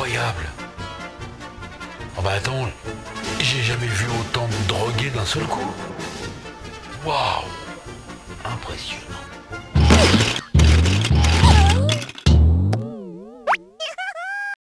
incroyable. Oh bah attends, j'ai jamais vu autant de drogués d'un seul coup. Waouh Impressionnant.